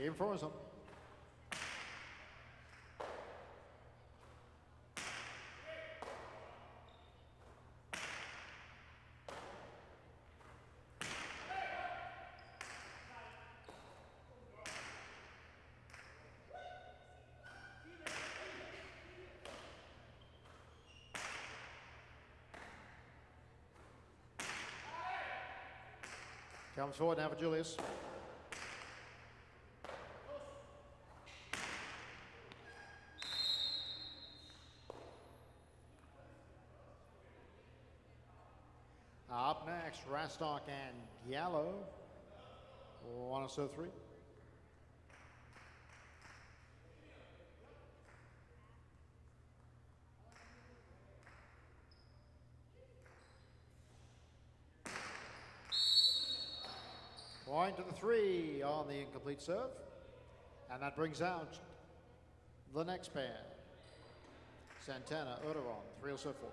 Game Frozen. Comes forward now for Julius. Up Rastock and Gallo. One or so three. Point to the three on the incomplete serve. And that brings out the next pair. Santana, Oderon, 304.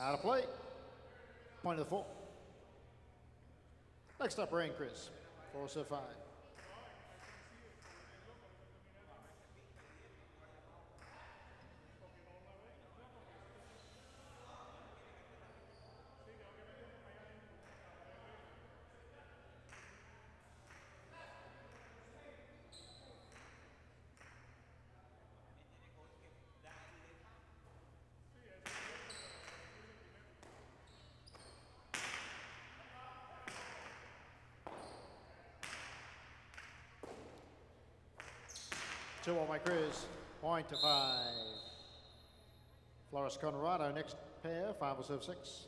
Out of play. Point of the four. Next up, Rain Chris, 405. Two on my Chris. Point to five. Flores Conrado, next pair, five will serve six.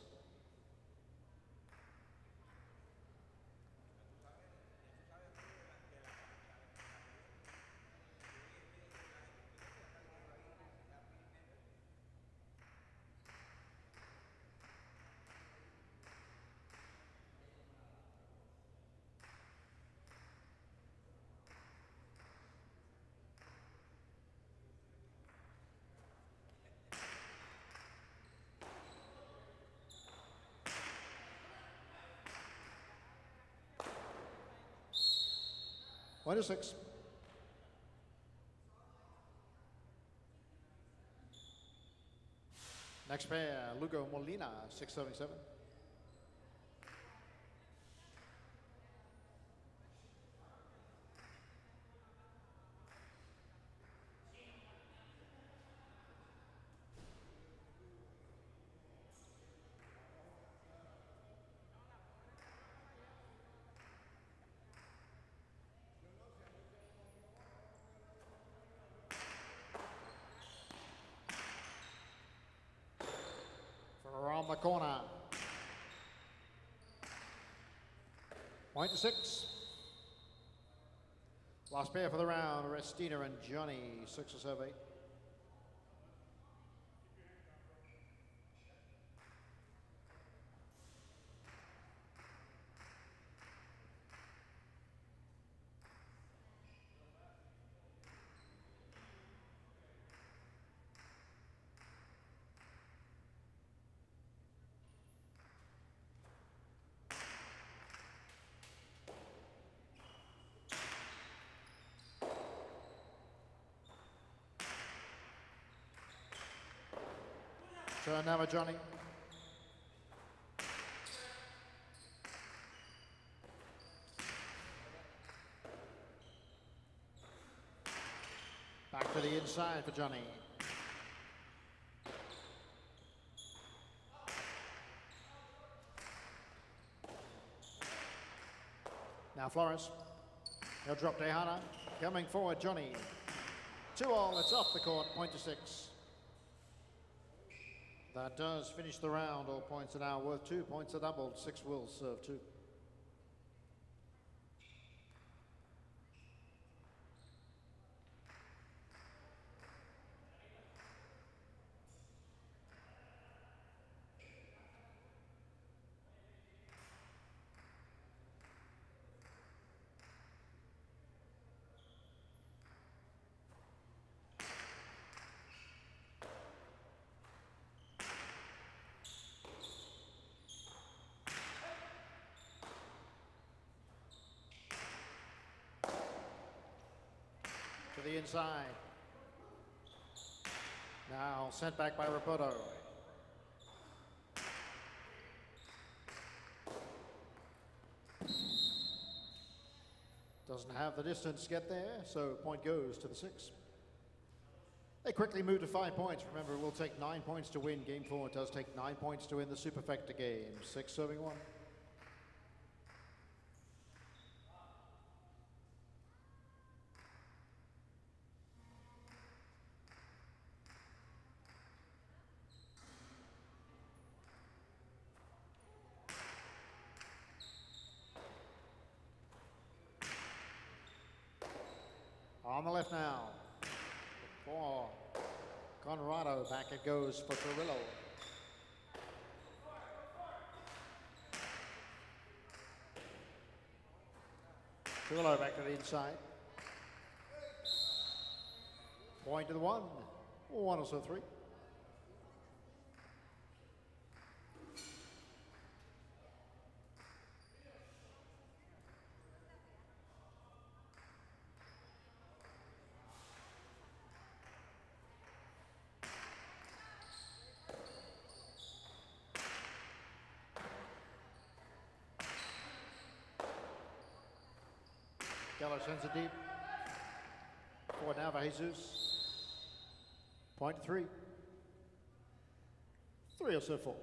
One to six. Next pair, Lugo Molina, 677. Around the corner. Point six. Last pair for the round, Restina and Johnny, six or seven, eight. Turn now, Johnny. Back to the inside for Johnny. Now Flores. He'll drop Dehana. Coming forward, Johnny. Two all, it's off the court, point to six. That does finish the round. All points are now worth two. Points are doubled. Six will serve two. Inside. Now sent back by Roberto. Doesn't have the distance to get there, so point goes to the six. They quickly move to five points. Remember, it will take nine points to win game four. Does take nine points to win the Superfecta game. Six serving one. On the left now. For Conrado, back it goes for Carrillo. Carrillo back to the inside. Point to the one. One or so three. Keller sends it deep for Nava Jesus. Point three. Three or so four.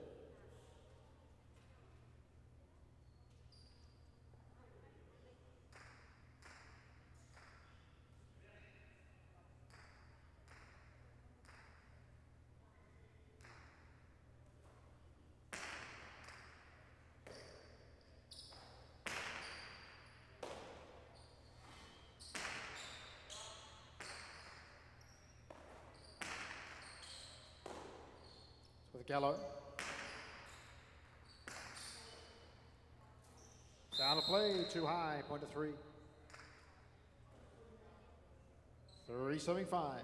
Gallo. Down to play, too high, point to three. 375.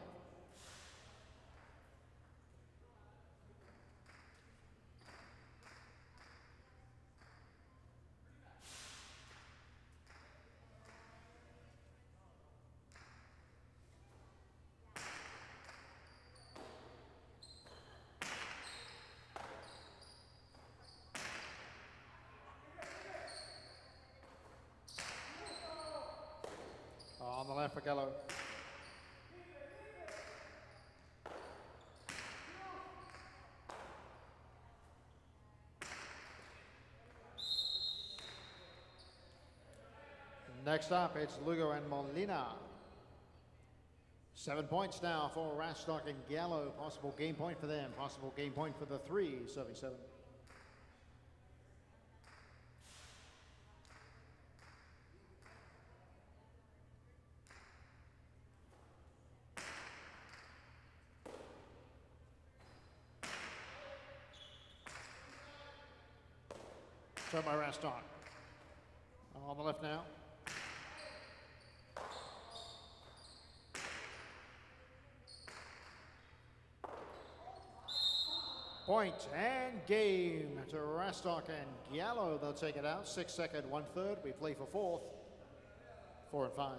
On the left for Gallo. Next up, it's Lugo and Molina. Seven points now for Rastock and Gallo. Possible game point for them. Possible game point for the three, 77. Turn by Rastock. On the left now. Point and game to Rastock and Gallo. They'll take it out. Six second, one third. We play for fourth. Four and five.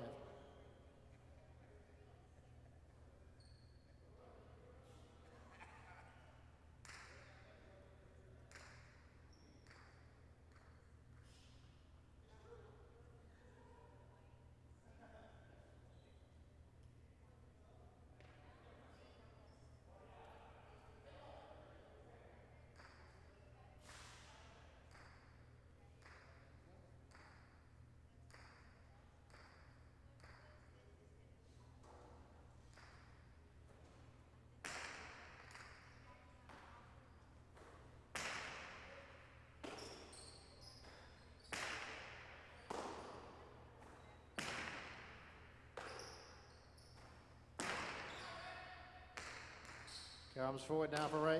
Comes forward now for Ray.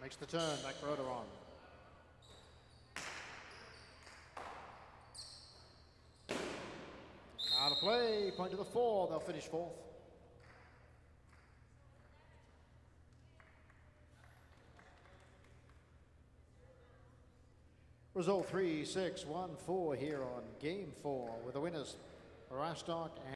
Makes the turn, back for Oderon. Out of play, point to the four. They'll finish fourth. Result three, six, one, four here on game four with the winners, Rastock and